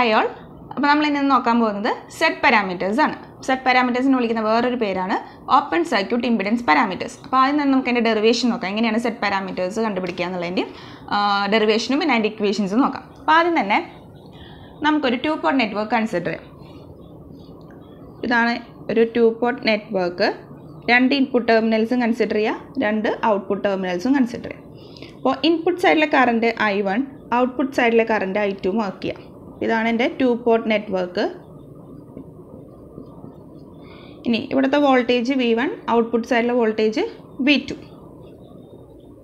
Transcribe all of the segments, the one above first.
ഹയോൾ അപ്പോൾ നമ്മൾ ഇന്ന് നോക്കാൻ പോകുന്നത് സെറ്റ് പാരാമീറ്റേഴ്സ് ആണ്. സെറ്റ് പാരാമീറ്റേഴ്സിന് വിളിക്കുന്ന വേറൊരു പേരാണ് ഓപ്പൺ സർക്യൂട്ട് ഇമ്പിഡൻസ് പാരാമീറ്റേഴ്സ് അപ്പോൾ ആദ്യം തന്നെ നമുക്ക് അതിന്റെ ഡെറിവേഷൻ നോക്കാം. എങ്ങനെയാണ് സെറ്റ് പാരാമീറ്റേഴ്സ് കണ്ടുപിടിക്കുക എന്നുള്ളതിന്റെ ഡെറിവേഷനും പിന്നെ അതിന്റെ ഇക്വേഷൻസും നോക്കാം. അപ്പോൾ ആദ്യം തന്നെ നമുക്കൊരു ടു പോർട്ട് നെറ്റ്വർക്ക് കൺസിഡർ ചെയ്യാം. ഇതാണ് ഒരു ടു പോർട്ട് നെറ്റ്വർക്ക് രണ്ട് ഇൻപുട്ട് ടെർമിനൽസും കൺസിഡർ ചെയ്യുക രണ്ട് ഔട്ട്പുട്ട് ടെർമിനൽസും കൺസിഡർ ചെയ്യുക അപ്പോൾ ഇൻപുട്ട് സൈഡിലെ കറണ്ട് ഐ വൺ ഔട്ട്പുട്ട് സൈഡിലെ കറണ്ട് ഐ ടു മാർക്ക് ചെയ്യാം. ഇതാണ് എന്റെ ടു പോർട്ട് നെറ്റ്വർക്ക് ഇനി ഇവിടുത്തെ വോൾട്ടേജ് വി വൺ ഔട്ട്പുട്ട് സൈഡിലെ വോൾട്ടേജ് വി ടു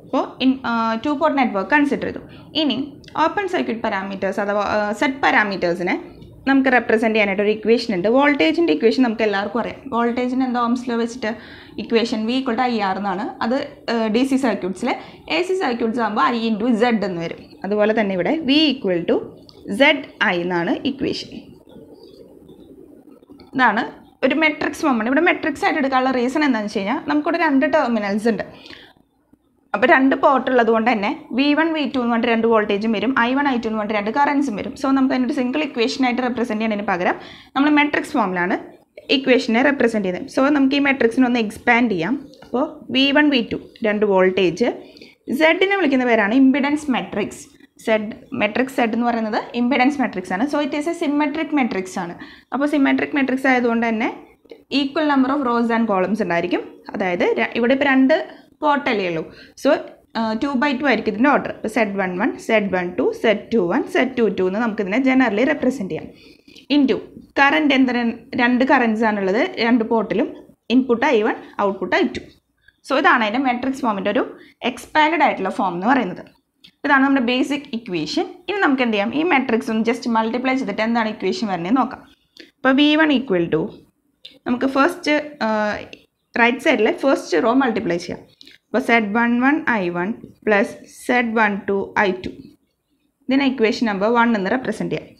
അപ്പോൾ in two port network consider ചെയ്തു. ഇനി ഓപ്പൺ സർക്യൂട്ട് പാരാമീറ്റേഴ്സ് അഥവാ സെറ്റ് പാരാമീറ്റേഴ്സിനെ നമുക്ക് റെപ്രസെന്റ് ചെയ്യാനായിട്ട് ഒരു ഇക്വേഷൻ ഉണ്ട്. വോൾട്ടേജിന്റെ ഇക്വേഷൻ നമുക്ക് എല്ലാവർക്കും അറിയാം. വോൾട്ടേജിന് എന്താ ഓംസിലോ വെച്ചിട്ട്? Equation V equal to I R എന്നാണ്. അത് ഡി സി സർക്യൂട്ട്സിലെ എ സി സർക്യൂട്ട്സ് ആകുമ്പോൾ ഐ ഇന്റു സെഡ് എന്ന് വരും. അതുപോലെ തന്നെ ഇവിടെ V equal to Z I എന്നാണ് ഇക്വേഷൻ ഇതാണ് ഒരു മെട്രിക്സ് ഫോമാണ് ഇവിടെ മെട്രിക്സ് ആയിട്ട് എടുക്കാനുള്ള റീസൺ എന്താണെന്ന് വെച്ച് കഴിഞ്ഞാൽ നമുക്കിവിടെ രണ്ട് ടെർമിനൽസ് ഉണ്ട്. അപ്പോൾ രണ്ട് പോർട്ട് ഉള്ളത് കൊണ്ട് തന്നെ വി വൺ വി ടു എന്ന് പറഞ്ഞിട്ട് രണ്ട് വോൾട്ടേജും വരും. ഐ വൺ ഐ ടു എന്ന് പറഞ്ഞിട്ട് രണ്ട് കറൻസും വരും. സോ നമുക്ക് അതിന്റെ ഒരു സിംഗിൾ ഇക്വേഷനായിട്ട് റെപ്രസെന്റ് ചെയ്യുന്നതിന് പകരം നമ്മൾ മെട്രിക്സ് ഫോമിലാണ് ഇക്വേഷനെ റെപ്രസെന്റ് ചെയ്യുന്നത്. സോ നമുക്ക് ഈ മെട്രിക്സിനെ ഒന്ന് എക്സ്പാൻഡ് ചെയ്യാം. അപ്പോൾ വി വൺ വി ടു രണ്ട് വോൾട്ടേജ് സെഡിനെ വിളിക്കുന്ന പേരാണ് impedance matrix Z matrix Z എന്ന് പറയുന്നത് ഇമ്പിഡൻസ് മെട്രിക്സ് ആണ്. So it is a symmetric matrix ആണ്. അപ്പോൾ സിമെട്രിക് മെട്രിക്സ് ആയതുകൊണ്ട് തന്നെ equal number of rows and columns ഉണ്ടായിരിക്കും. അതായത് ഇവിടെ ഇപ്പോൾ രണ്ട് പോർട്ടലേ ഉള്ളൂ. സോ ടു ബൈ ടു ആയിരിക്കും ഇതിന്റെ ഓർഡർ ഇപ്പോൾ Z one one Z one two Z two one Z two two എന്ന് നമുക്കിതിനെ ജനറലി റെപ്രസെന്റ് ചെയ്യാം. ഇന്റു കറണ്ട് എന്ത് രണ്ട് കറൻസ് ആണുള്ളത്. രണ്ട് പോർട്ടിലും input I one output I two so ഇതാണ് അതിന്റെ മെട്രിക്സ് ഫോമിന്റെ ഒരു എക്സ്പാൻഡ് ആയിട്ടുള്ള ഫോം എന്ന് പറയുന്നത്. ഇതാണ് നമ്മുടെ ബേസിക് ഇക്വേഷൻ ഇനി നമുക്ക് എന്ത് ചെയ്യാം? ഈ മെട്രിക്സ് ഒന്ന് ജസ്റ്റ് മൾട്ടിപ്ലൈ ചെയ്തിട്ട് എന്താണ് ഇക്വേഷൻ വരുന്നത് നോക്കാം. അപ്പോൾ വി വൺ ഈക്വൽ ടു നമുക്ക് ഫസ്റ്റ് റൈറ്റ് സൈഡിലെ ഫസ്റ്റ് റോ മൾട്ടിപ്ലൈ ചെയ്യാം. അപ്പോൾ Z one one I one plus Z one two I two ഇതിനെ ഇക്വേഷൻ നമ്പർ വൺ എന്ന് റെപ്രസെന്റ് ചെയ്യാം.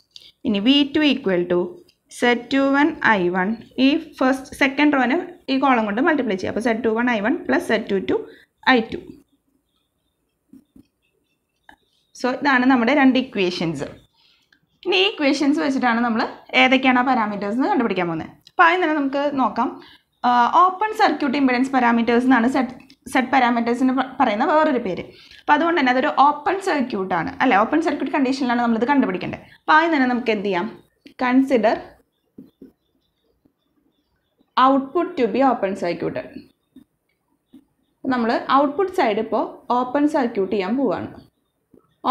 ഇനി V two equal to Z two one I one ഈ first second റോനെ ഈ കോളം കൊണ്ട് മൾട്ടിപ്ലൈ ചെയ്യാം. അപ്പോൾ Z two one I one plus Z two two I two so ഇതാണ് നമ്മുടെ രണ്ട് ഇക്വേഷൻസ് ഇനി ഈ ഇക്വേഷൻസ് വെച്ചിട്ടാണ് നമ്മൾ ഏതൊക്കെയാണ് ആ പാരാമീറ്റേഴ്സ് എന്ന് കണ്ടുപിടിക്കാൻ പോകുന്നത്. അപ്പോൾ ആദ്യം തന്നെ നമുക്ക് നോക്കാം. ഓപ്പൺ സർക്യൂട്ട് ഇമ്പിഡൻസ് പാരാമീറ്റേഴ്സ് എന്നാണ് സെറ്റ് സെറ്റ് പാരാമീറ്റേഴ്സിന് പറയുന്ന വേറൊരു പേര്. അപ്പോൾ അതുകൊണ്ട് തന്നെ അതൊരു ഓപ്പൺ സർക്യൂട്ടാണ് അല്ലേ? ഓപ്പൺ സർക്യൂട്ട് കണ്ടീഷനിലാണ് നമ്മളിത് കണ്ടുപിടിക്കേണ്ടത്. അപ്പോൾ ആദ്യം തന്നെ നമുക്ക് എന്ത് ചെയ്യാം? Consider output to be open circuit നമ്മൾ ഔട്ട്പുട്ട് സൈഡ് ഇപ്പോൾ ഓപ്പൺ സർക്യൂട്ട് ചെയ്യാൻ പോവുകയാണ്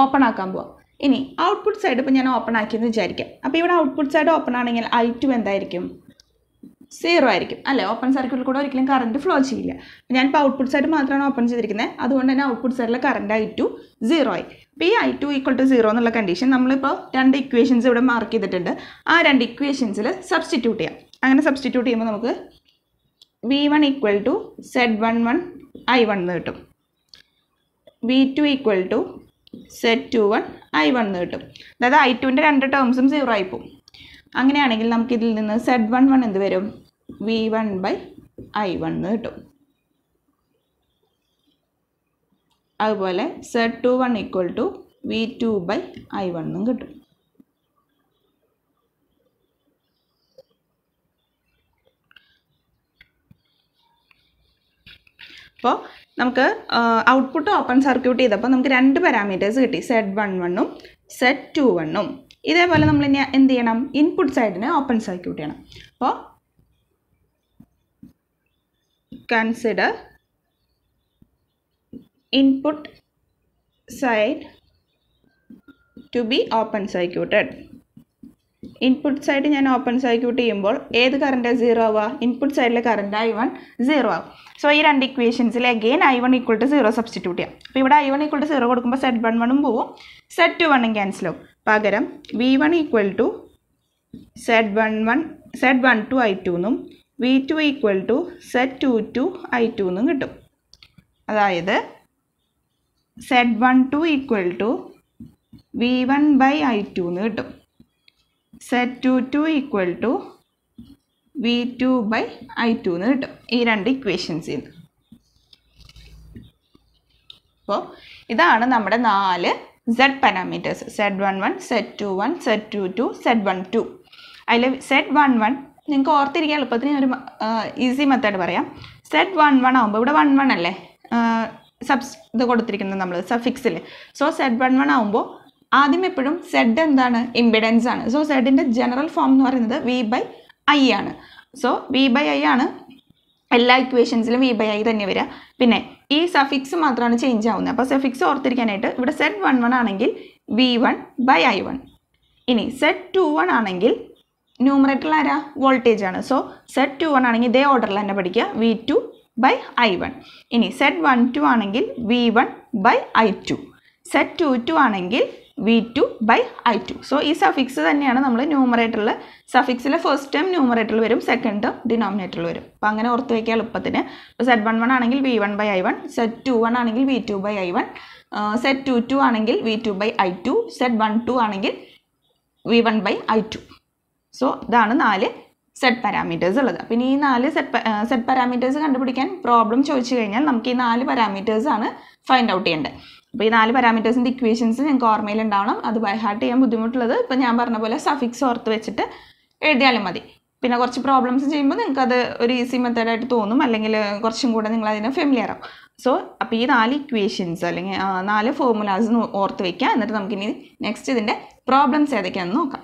ഓപ്പൺ ആക്കാൻ പോവാം. ഇനി ഔട്ട്പുട്ട് സൈഡ് ഇപ്പോൾ ഞാൻ ഓപ്പൺ ആക്കിയെന്ന് വിചാരിക്കാം. അപ്പോൾ ഇവിടെ ഔട്ട്പുട്ട് സൈഡ് ഓപ്പൺ ആണെങ്കിൽ ഐ ടു എന്തായിരിക്കും? സീറോ ആയിരിക്കും. അല്ലേ? ഓപ്പൺ സർക്യൂട്ടിൽ കൂടെ ഒരിക്കലും കറണ്ട് ഫ്ലോ ചെയ്യില്ല. ഞാനിപ്പോൾ ഔട്ട്പുട്ട് സൈഡ് മാത്രമാണ് ഓപ്പൺ ചെയ്തിരിക്കുന്നത്. അതുകൊണ്ട് തന്നെ ഔട്ട്പുട്ട് സൈഡിലെ കറണ്ട് ഐ ടു സീറോ ആയി. അപ്പോൾ ഈ I two equal to zero എന്നുള്ള കണ്ടീഷൻ നമ്മളിപ്പോൾ രണ്ട് ഇക്വേഷൻസ് ഇവിടെ മാർക്ക് ചെയ്തിട്ടുണ്ട്. ആ രണ്ട് ഇക്വേഷൻസിൽ സബ്സ്റ്റിറ്റ്യൂട്ട് ചെയ്യാം. അങ്ങനെ സബ്സ്റ്റിറ്റ്യൂട്ട് ചെയ്യുമ്പോൾ നമുക്ക് V one equal to Z one one I one എന്ന് കിട്ടും. V two equal to Z two one I one എന്ന് കിട്ടും. അതായത് ഐ ടുവിന്റെ രണ്ട് ടേംസും സീറോ ആയി അങ്ങനെയാണെങ്കിൽ നമുക്ക് ഇതിൽ നിന്ന് സെഡ് വൺ വൺ എന്ത് വരും? V one by I one എന്ന് കിട്ടും. അതുപോലെ Z two one equal to V two by I എന്നും കിട്ടും. അപ്പോൾ നമുക്ക് ഔട്ട്പുട്ട് ഓപ്പൺ സർക്യൂട്ട് ചെയ്തപ്പോൾ നമുക്ക് രണ്ട് പാരാമീറ്റേഴ്സ് കിട്ടി. സെഡ് വൺ വണ്ണും സെഡ് ടു വണ്ണും ഇതേപോലെ നമ്മൾ ഇനി എന്ത് ചെയ്യണം? ഇൻപുട്ട് സൈഡിനെ ഓപ്പൺ സർക്യൂട്ട് ചെയ്യണം. അപ്പോൾ consider input side to be open circuited input side ഞാൻ ഓപ്പൺ സർക്യൂട്ട് ചെയ്യുമ്പോൾ ഏത് കറണ്ട് സീറോ ആവുക? ഇൻപുട്ട് സൈഡിലെ കറണ്ട് ഐ വൺ സീറോ ആവും. സോ ഈ രണ്ട് ഇക്വേഷൻസിൽ again I one equal to zero substitute ചെയ്യാം. അപ്പോൾ ഇവിടെ I one equal to zero കൊടുക്കുമ്പോൾ സെറ്റ് വൺ വണ്ണും പോവും. സെറ്റ് ടു വണ്ണും ക്യാൻസൽ ആവും. പകരം V one equal to Z one one Z one two I two എന്നും V two equal to Z two two I two എന്നും കിട്ടും. അതായത് Z one two equal to V one by I two എന്ന് കിട്ടും. Z two two equal to V two by I two എന്ന് കിട്ടും. ഈ രണ്ട് ഇക്വേഷൻസിൽ നിന്ന് അപ്പോൾ ഇതാണ് നമ്മുടെ നാല് Z parameters Z one one Z two one Z two two Z one two അതിൽ സെഡ് വൺ വൺ നിങ്ങൾക്ക് ഓർത്തിരിക്കാൻ എളുപ്പത്തിന് ഒരു ഈസി മെത്തേഡ് പറയാം. സെഡ് വൺ വൺ ആകുമ്പോൾ ഇവിടെ വൺ വൺ അല്ലേ? സബ്സ് ഇത് കൊടുത്തിരിക്കുന്നത് നമ്മൾ സഫിക്സിൽ സോ സെഡ് വൺ വൺ ആകുമ്പോൾ ആദ്യം എപ്പോഴും സെഡ് എന്താണ്? ഇമ്പിഡൻസ് ആണ്. സോ സെഡിന്റെ ജനറൽ ഫോം എന്ന് പറയുന്നത് വി ബൈ ഐ ആണ്. സോ വി ബൈ ഐ ആണ് എല്ലാ ഇക്വേഷൻസിലും വി ബൈ ഐ തന്നെ വരിക. പിന്നെ ഈ സഫിക്സ് മാത്രമാണ് ചേഞ്ച് ആവുന്നത്. അപ്പോൾ സഫിക്സ് ഓർത്തിരിക്കാനായിട്ട് ഇവിടെ സെഡ് വൺ വൺ ആണെങ്കിൽ V one by I one ഇനി സെഡ് ടു വൺ ആണെങ്കിൽ ന്യൂമറേറ്ററിൽ ആരാ? വോൾട്ടേജ് ആണ്. സോ സെഡ് ടു വൺ ആണെങ്കിൽ ഇതേ ഓർഡറിൽ തന്നെ പഠിക്കുക. V two by I one ഇനി സെഡ് വൺ ടു ആണെങ്കിൽ V one by I two Z two two ആണെങ്കിൽ V two by I two so ഈ സഫിക്സ് തന്നെയാണ് നമ്മൾ ന്യൂമറേറ്ററിൽ സഫിക്സിലെ ഫസ്റ്റ് ടൈം ന്യൂമറേറ്ററിൽ വരും സെക്കൻഡ് ടേം ഡിനോമിനേറ്ററിൽ വരും. അപ്പോൾ അങ്ങനെ ഓർത്ത് വയ്ക്കുക എളുപ്പത്തിന്. ഇപ്പോൾ സെഡ് വൺ വൺ ആണെങ്കിൽ V one by I one Z two one ആണെങ്കിൽ V two by I one Z two two ആണെങ്കിൽ V two by I two Z one two ആണെങ്കിൽ V one by I two so ഇതാണ് നാല് Z parameters ഉള്ളത്. അപ്പം ഇനി ഈ നാല് സെറ്റ് സെറ്റ് പാരാമീറ്റേഴ്സ് കണ്ടുപിടിക്കാൻ പ്രോബ്ലം ചോദിച്ചു കഴിഞ്ഞാൽ നമുക്ക് ഈ നാല് പാരാമീറ്റേഴ്സ് ആണ് ഫൈൻഡ് ഔട്ട് ചെയ്യേണ്ടത്. അപ്പോൾ ഈ നാല് പാരാമീറ്റേഴ്സിന്റെ ഇക്വേഷൻസ് ഞങ്ങൾക്ക് ഓർമ്മയിൽ ഉണ്ടാവണം അത് ബൈ ഹാർട്ട് ചെയ്യാൻ ബുദ്ധിമുട്ടുള്ളത്. ഇപ്പം ഞാൻ പറഞ്ഞ പോലെ സഫിക്സ് ഓർത്ത് വെച്ചിട്ട് എഴുതിയാലും മതി. പിന്നെ കുറച്ച് പ്രോബ്ലംസ് ചെയ്യുമ്പോൾ നിങ്ങൾക്ക് അത് ഒരു ഈസി മെത്തേഡായിട്ട് തോന്നും. അല്ലെങ്കിൽ കുറച്ചും കൂടെ നിങ്ങൾ അതിനെ ഫെമിലിയർ ആവും. സോ അപ്പോൾ ഈ നാല് ഇക്വേഷൻസ് അല്ലെങ്കിൽ നാല് ഫോർമുലാസ് ഓർത്ത് വയ്ക്കുക എന്നിട്ട് നമുക്കിനി നെക്സ്റ്റ് ഇതിന്റെ പ്രോബ്ലംസ് ഏതൊക്കെയാണെന്ന് നോക്കാം.